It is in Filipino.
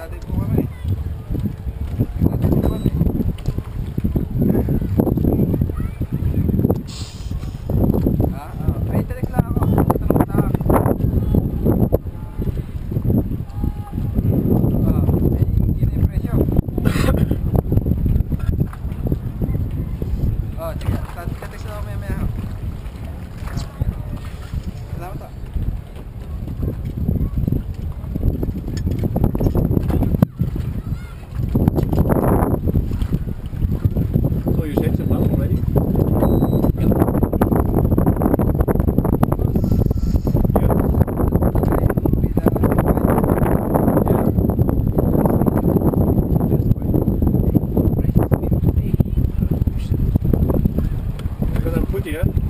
Nagdadate po kami. Nagdadate po kami. Ah, ah. Ay, telik ako. Tatanong. Ah, ay, yun na yung presyo. Ah, sige. Telik lang ako. good, yeah?